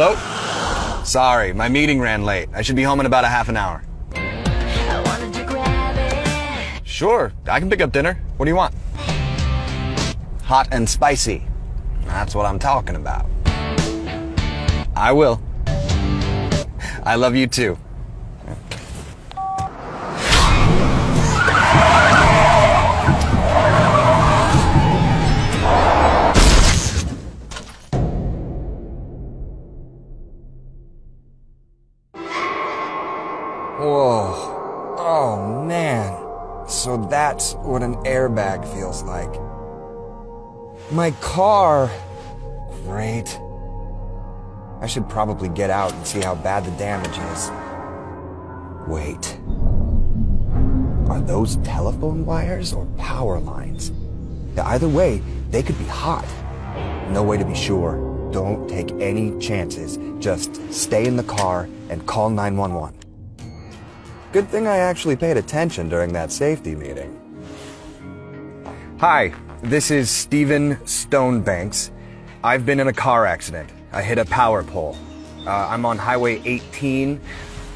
Hello? Sorry, my meeting ran late. I should be home in about a half an hour. I. Sure, I can pick up dinner. What do you want? Hot and spicy. That's what I'm talking about. I will. I love you too. Whoa. Oh, man. So that's what an airbag feels like. My car. Great. I should probably get out and see how bad the damage is. Wait. Are those telephone wires or power lines? Either way, they could be hot. No way to be sure. Don't take any chances. Just stay in the car and call 911. Good thing I actually paid attention during that safety meeting. Hi, this is Stephen Stonebanks. I've been in a car accident. I hit a power pole. Uh, I'm on Highway 18,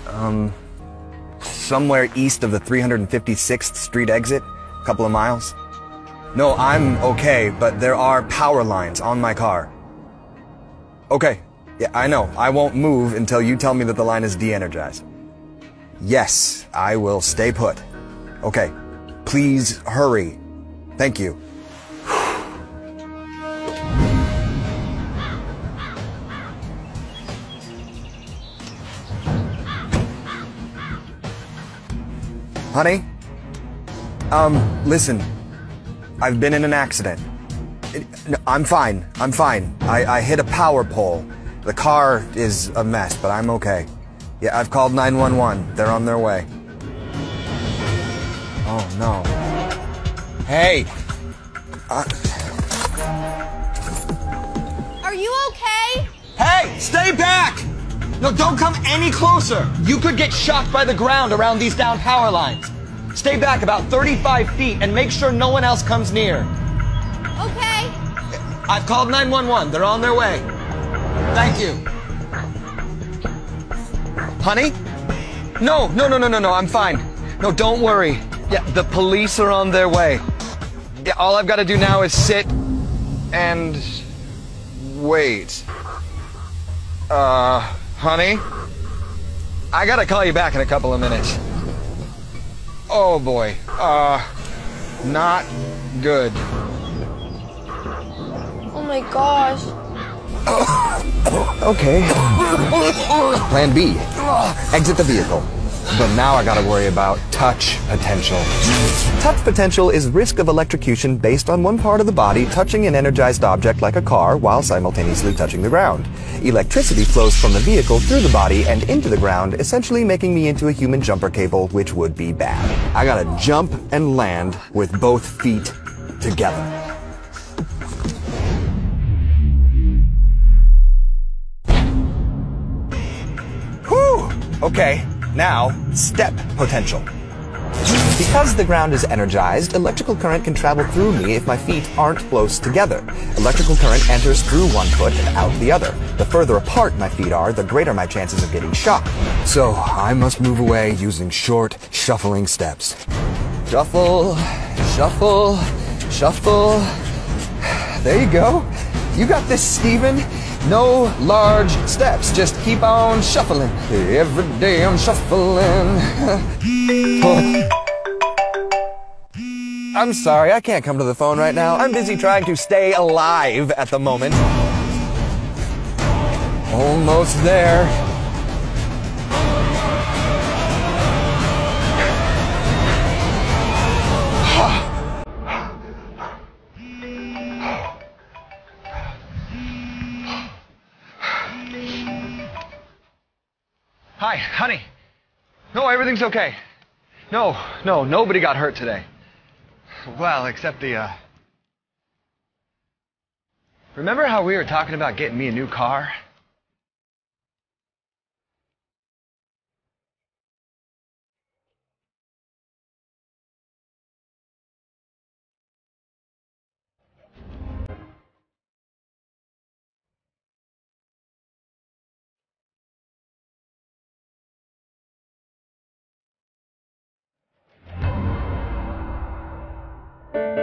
um, somewhere east of the 356th Street exit, a couple of miles. No, I'm okay, but there are power lines on my car. Okay, yeah, I know. I won't move until you tell me that the line is de-energized. Yes, I will stay put. Okay, please hurry. Thank you. Honey? Um, listen. I've been in an accident. It- no, I'm fine. I'm fine. I, I hit a power pole. The car is a mess, but I'm okay. Yeah, I've called 911. They're on their way. Oh, no. Hey! Uh, Are you okay? Hey, stay back! No, don't come any closer. You could get shocked by the ground around these down power lines. Stay back about 35 feet and make sure no one else comes near. Okay. I've called 911. They're on their way. Thank you. Honey? No, no, no, no, no, no. I'm fine. No, don't worry. Yeah, the police are on their way. Yeah, all I've got to do now is sit and wait. Uh, honey? I gotta call you back in a couple of minutes. Oh boy. Uh, not good. Oh my gosh. Okay. Plan B. Exit the vehicle. But now I gotta worry about touch potential. Touch potential is risk of electrocution based on one part of the body touching an energized object like a car while simultaneously touching the ground. Electricity flows from the vehicle through the body and into the ground, essentially making me into a human jumper cable, which would be bad. I gotta jump and land with both feet together. Okay, now step potential. Because the ground is energized, electrical current can travel through me if my feet aren't close together. Electrical current enters through one foot and out the other. The further apart my feet are, the greater my chances of getting shocked. So I must move away using short, shuffling steps. Shuffle, shuffle, shuffle. There you go. You got this, Steven. No large steps. Just keep on shuffling. Every day I'm shuffling. Oh. I'm sorry, I can't come to the phone right now. I'm busy trying to stay alive at the moment. Almost there. Hi, honey. No, everything's okay. No, no, nobody got hurt today. Well, except the, uh. Remember how we were talking about getting me a new car? Bye.